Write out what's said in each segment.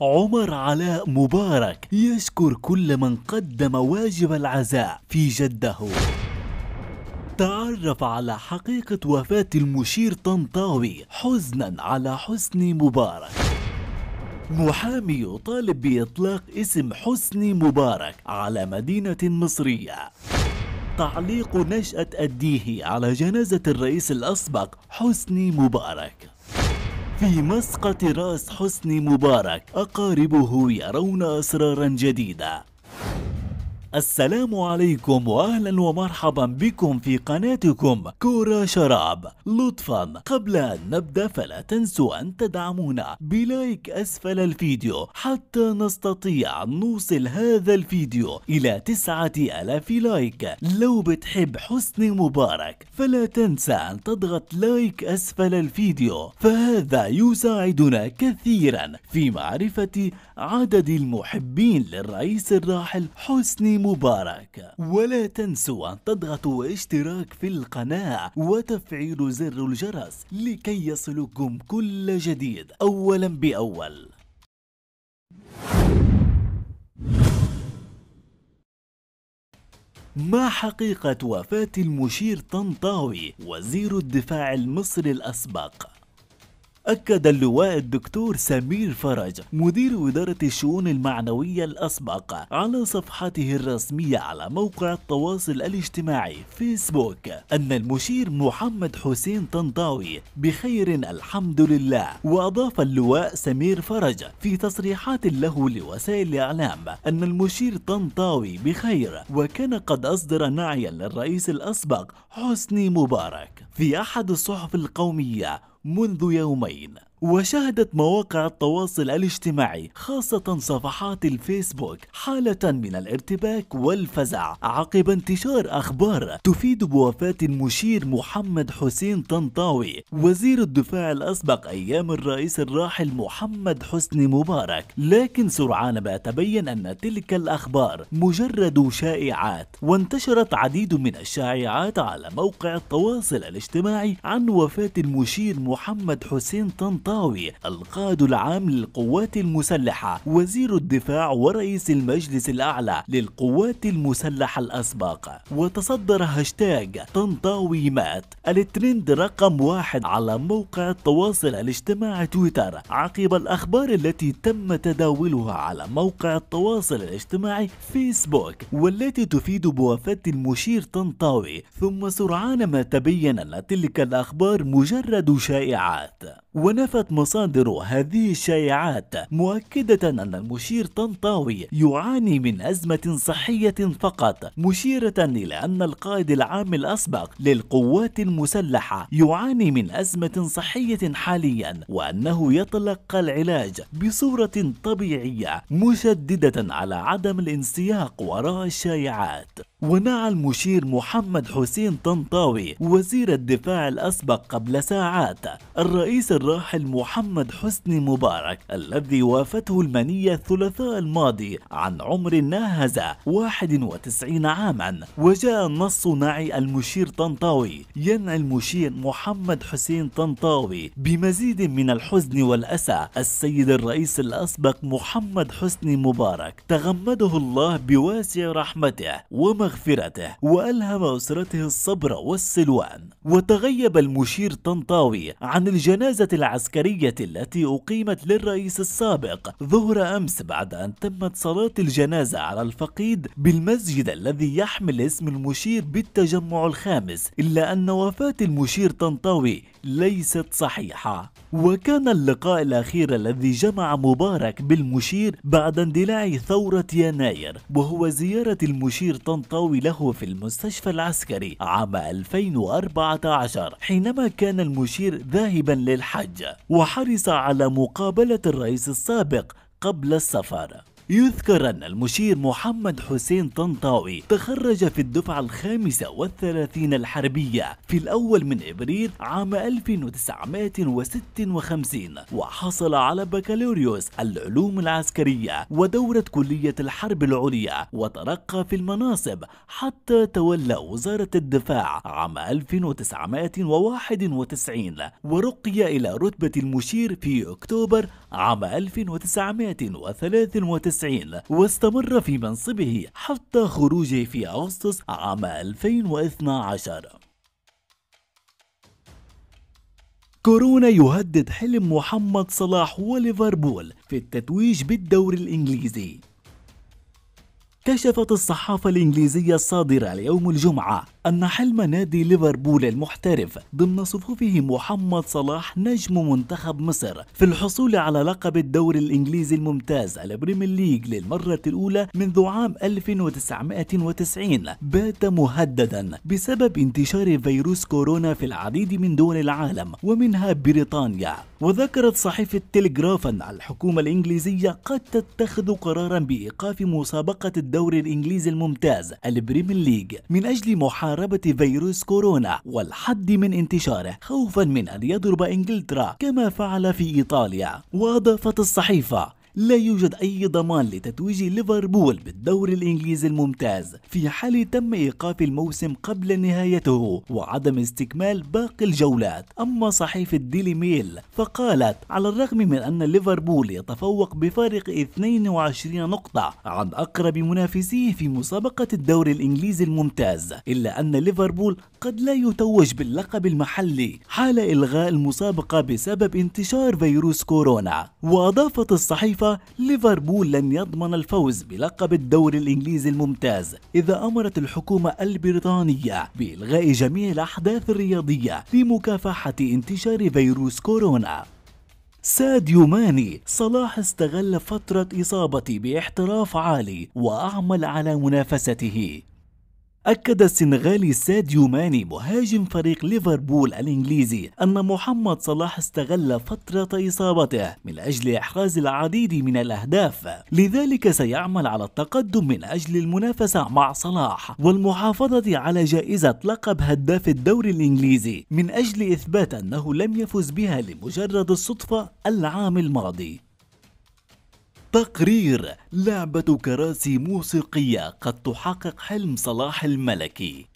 عمر علاء مبارك يشكر كل من قدم واجب العزاء في جده. تعرف على حقيقة وفاة المشير طنطاوي حزنا على حسني مبارك. محامي يطالب بإطلاق اسم حسني مبارك على مدينة مصرية. تعليق نشأة أديه على جنازة الرئيس الأسبق حسني مبارك. في مسقط راس حسني مبارك أقاربه يرون أسرارا جديدة. السلام عليكم واهلا ومرحبا بكم في قناتكم كورة شراب. لطفا قبل أن نبدأ فلا تنسوا أن تدعمونا ب like أسفل الفيديو حتى نستطيع أن نوصل هذا الفيديو إلى تسعة آلاف like. لو بتحب حسني مبارك فلا تنسى أن تضغط like أسفل الفيديو. فهذا يساعدنا كثيرا في معرفة عدد المحبين للرئيس الراحل حسني مبارك ولا تنسوا أن تضغطوا اشتراك في القناة وتفعيل زر الجرس لكي يصلكم كل جديد أولا بأول ما حقيقة وفاة المشير طنطاوي وزير الدفاع المصري الأسبق؟ أكد اللواء الدكتور سمير فرج مدير إدارة الشؤون المعنوية الأسبق على صفحته الرسمية على موقع التواصل الاجتماعي فيسبوك أن المشير محمد حسين طنطاوي بخير الحمد لله. وأضاف اللواء سمير فرج في تصريحات له لوسائل الإعلام أن المشير طنطاوي بخير وكان قد أصدر نعيا للرئيس الأسبق حسني مبارك. في أحد الصحف القومية منذ يومين. وشهدت مواقع التواصل الاجتماعي خاصة صفحات الفيسبوك حالة من الارتباك والفزع. عقب انتشار أخبار تفيد بوفاة المشير محمد حسين طنطاوي وزير الدفاع الأسبق أيام الرئيس الراحل محمد حسني مبارك. لكن سرعان ما تبين أن تلك الأخبار مجرد شائعات وانتشرت عديد من الشائعات على موقع التواصل الاجتماعي عن وفاة المشير محمد حسين طنطاوي. الطنطاوي القائد العام للقوات المسلحة وزير الدفاع ورئيس المجلس الأعلى للقوات المسلحة الأسبق. وتصدر هاشتاج طنطاوي مات. الترند رقم واحد على موقع التواصل الاجتماعي تويتر. عقب الأخبار التي تم تداولها على موقع التواصل الاجتماعي فيسبوك والتي تفيد بوفاة المشير طنطاوي ثم سرعان ما تبين أن تلك الأخبار مجرد شائعات. ونفت مصادر هذه الشائعات مؤكدة أن المشير طنطاوي يعاني من أزمة صحية فقط مشيرة إلى أن القائد العام الأسبق للقوات المسلحة يعاني من أزمة صحية حاليا وأنه يتلقى العلاج بصورة طبيعية مشددة على عدم الانسياق وراء الشائعات. ونعى المشير محمد حسين طنطاوي وزير الدفاع الأسبق قبل ساعات الرئيس الراحل محمد حسني مبارك الذي وافته المنية الثلاثاء الماضي عن عمر ناهز 91 عاما. وجاء النص نعي المشير طنطاوي ينعي المشير محمد حسين طنطاوي بمزيد من الحزن والأسى. السيد الرئيس الأسبق محمد حسني مبارك تغمده الله بواسع رحمته ومغفرته مغفرته وألهم أسرته الصبر والسلوان وتغيب المشير طنطاوي عن الجنازة العسكرية التي أقيمت للرئيس السابق ظهر أمس بعد أن تمت صلاة الجنازة على الفقيد بالمسجد الذي يحمل اسم المشير بالتجمع الخامس إلا أن وفاة المشير طنطاوي ليست صحيحة. وكان اللقاء الأخير الذي جمع مبارك بالمشير بعد اندلاع ثورة يناير وهو زيارة المشير طنطاوي له في المستشفى العسكري عام 2014 حينما كان المشير ذاهبا للحج وحرص على مقابلة الرئيس السابق قبل السفر. يذكر أن المشير محمد حسين طنطاوي تخرج في الدفعة الخامسة والثلاثين الحربية في الأول من إبريل عام 1956 وحصل على بكالوريوس العلوم العسكرية ودورة كلية الحرب العليا وترقى في المناصب حتى تولى وزارة الدفاع عام 1991 ورقي إلى رتبة المشير في أكتوبر عام 1993 واستمر في منصبه حتى خروجه في أغسطس عام 2012 كورونا يهدد حلم محمد صلاح وليفربول في التتويج بالدوري الإنجليزي. كشفت الصحافة الإنجليزية الصادرة اليوم الجمعة أن حلم نادي ليفربول المحترف ضمن صفوفه محمد صلاح نجم منتخب مصر في الحصول على لقب الدوري الإنجليزي الممتاز ال Premier League للمرة الأولى منذ عام 1990 بات مهددا بسبب انتشار فيروس كورونا في العديد من دول العالم ومنها بريطانيا. وذكرت صحيفة تلغراف أن الحكومة الإنجليزية قد تتخذ قرارا بإيقاف مسابقة الدوري الإنجليزي الممتاز ال Premier League من أجل محاربة فيروس كورونا والحد من انتشاره خوفا من أن يضرب إنجلترا كما فعل في إيطاليا. وأضافت الصحيفة لا يوجد أي ضمان لتتويج ليفربول بالدوري الإنجليزي الممتاز في حال تم إيقاف الموسم قبل نهايته وعدم استكمال باقي الجولات. أما صحيفة ديلي ميل فقالت على الرغم من أن ليفربول يتفوق بفارق 22 نقطة عن أقرب منافسيه في مسابقة الدوري الإنجليزي الممتاز إلا أن ليفربول قد لا يتوج باللقب المحلي حال إلغاء المسابقة بسبب انتشار فيروس كورونا. وأضافت الصحيفة ليفربول لن يضمن الفوز بلقب الدوري الإنجليزي الممتاز إذا أمرت الحكومة البريطانية بإلغاء جميع الأحداث الرياضية لمكافحة انتشار فيروس كورونا. ساديو ماني صلاح استغل فترة إصابتي باحتراف عالي وأعمل على منافسته. أكد السنغالي ساديو ماني مهاجم فريق ليفربول الإنجليزي أن محمد صلاح استغل فترة إصابته من أجل إحراز العديد من الأهداف. لذلك سيعمل على التقدم من أجل المنافسة مع صلاح والمحافظة على جائزة لقب هداف الدوري الإنجليزي من أجل إثبات أنه لم يفز بها لمجرد الصدفة العام الماضي. تقرير لعبة كراسي موسيقية قد تحقق حلم صلاح الملكي.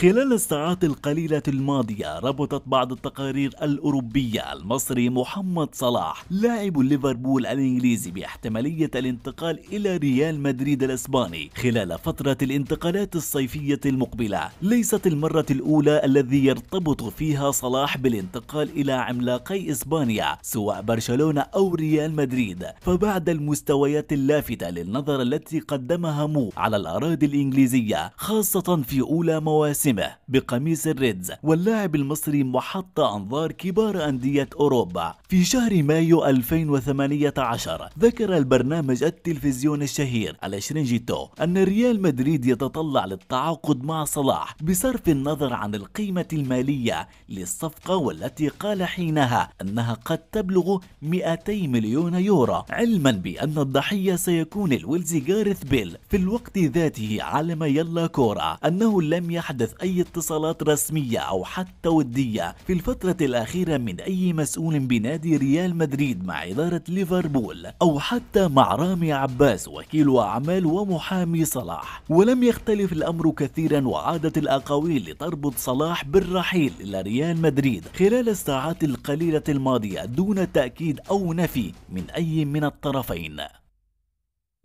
خلال الساعات القليلة الماضية ربطت بعض التقارير الأوروبية المصري محمد صلاح لاعب ليفربول الإنجليزي باحتمالية الانتقال إلى ريال مدريد الإسباني خلال فترة الانتقالات الصيفية المقبلة. ليست المرة الأولى الذي يرتبط فيها صلاح بالانتقال إلى عملاقي إسبانيا سواء برشلونة أو ريال مدريد. فبعد المستويات اللافتة للنظر التي قدمها مو على الأراضي الإنجليزية خاصة في أولى مواسم موسمه بقميص الريدز واللاعب المصري محط أنظار كبار أندية أوروبا. في شهر مايو 2018 ذكر البرنامج التلفزيوني الشهير الشيرينجيتو أن ريال مدريد يتطلع للتعاقد مع صلاح بصرف النظر عن القيمة المالية للصفقة والتي قال حينها أنها قد تبلغ 200 مليون يورو علما بأن الضحية سيكون الويلزي جارث بيل. في الوقت ذاته علم يلا كورا أنه لم يحدث أي اتصالات رسمية أو حتى ودية في الفترة الأخيرة من أي مسؤول بنادي ريال مدريد مع إدارة ليفربول أو حتى مع رامي عباس وكيل أعمال ومحامي صلاح. ولم يختلف الأمر كثيرا وعادت الأقاويل لتربط صلاح بالرحيل إلى ريال مدريد خلال الساعات القليلة الماضية دون تأكيد أو نفي من أي من الطرفين.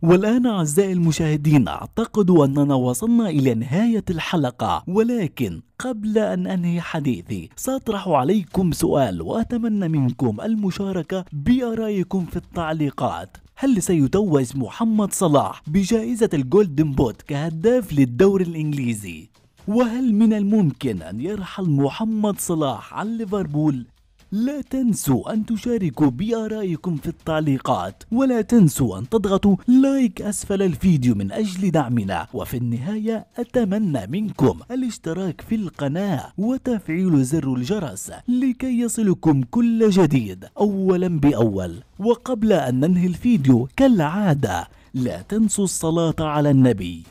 والآن أعزائي المشاهدين أعتقد أننا وصلنا إلى نهاية الحلقة ولكن قبل أن أنهي حديثي سأطرح عليكم سؤال وأتمنى منكم المشاركة بآرائكم في التعليقات هل سيتوج محمد صلاح بجائزة ال Golden Boot كهداف للدوري الإنجليزي؟ وهل من الممكن أن يرحل محمد صلاح عن ليفربول لا تنسوا أن تشاركوا بآرائكم في التعليقات ولا تنسوا أن تضغطوا لايك أسفل الفيديو من أجل دعمنا. وفي النهاية أتمنى منكم الاشتراك في القناة وتفعيل زر الجرس لكي يصلكم كل جديد أولا بأول. وقبل أن ننهي الفيديو كالعادة لا تنسوا الصلاة على النبي.